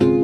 you